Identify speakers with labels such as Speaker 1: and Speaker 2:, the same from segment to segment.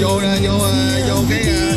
Speaker 1: vô nè vô à, vô cái à,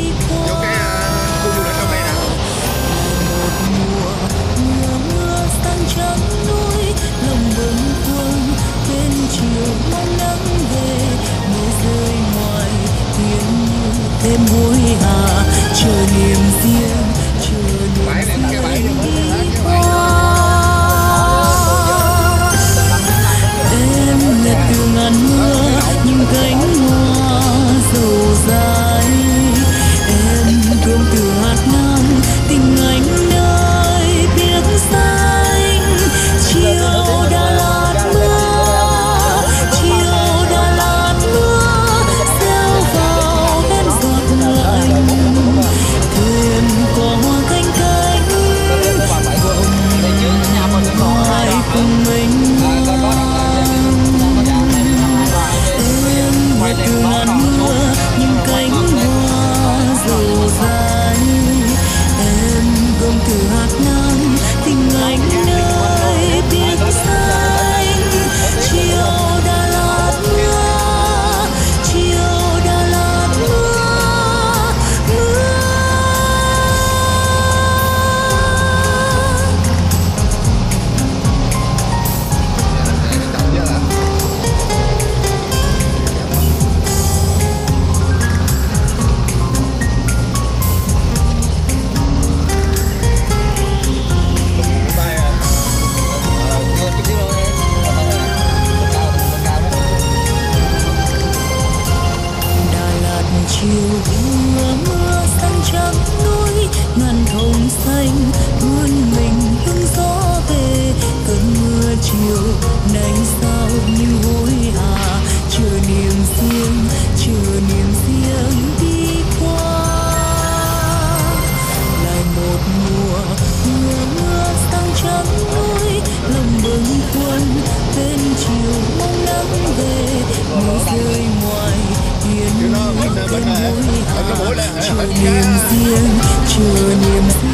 Speaker 2: chưa niềm riêng chưa niềm riêng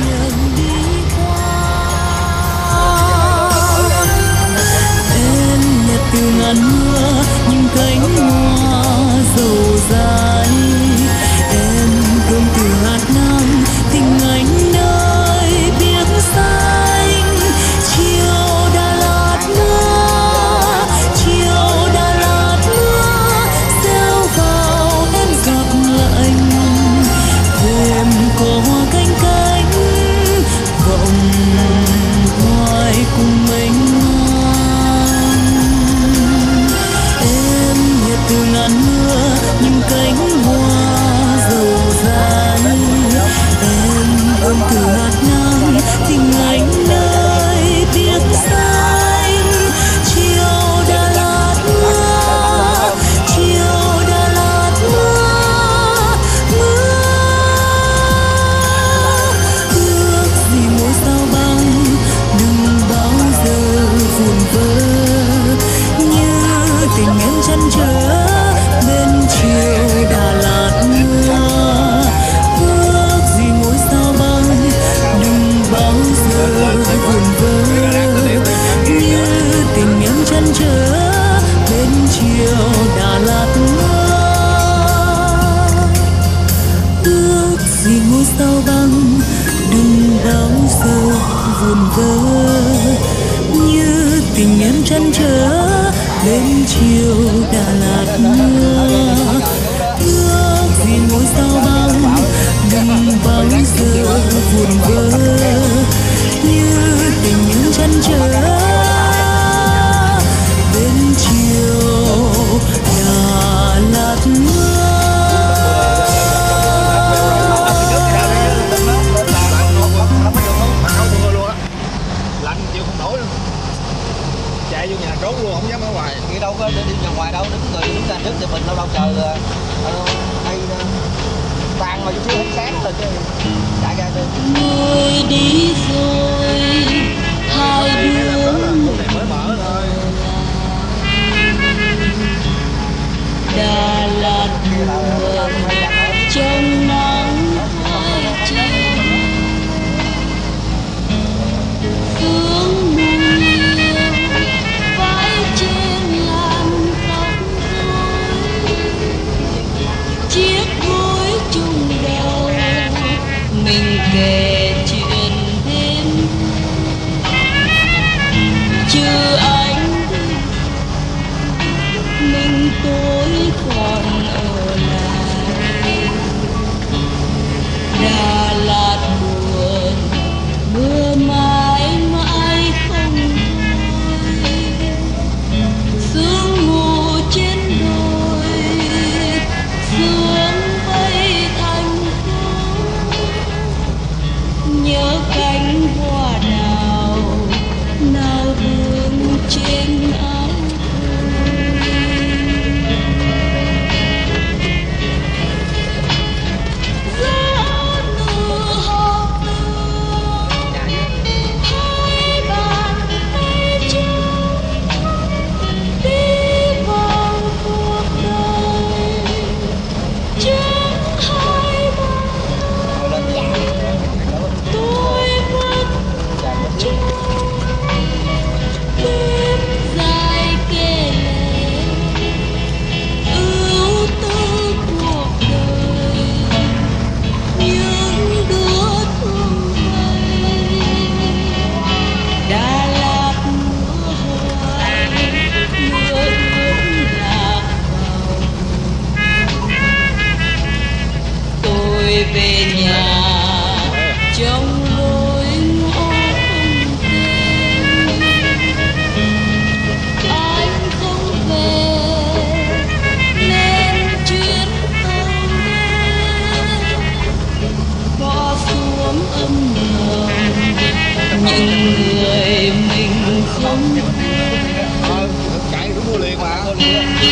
Speaker 2: gì ngôi sao băng đừng bao giờ buồn vơ. Như tình em chăn trở bên chiều đã lạt mưa. Ước gì ngôi sao băng đừng bao giờ
Speaker 3: buồn vơ. Hallelujah.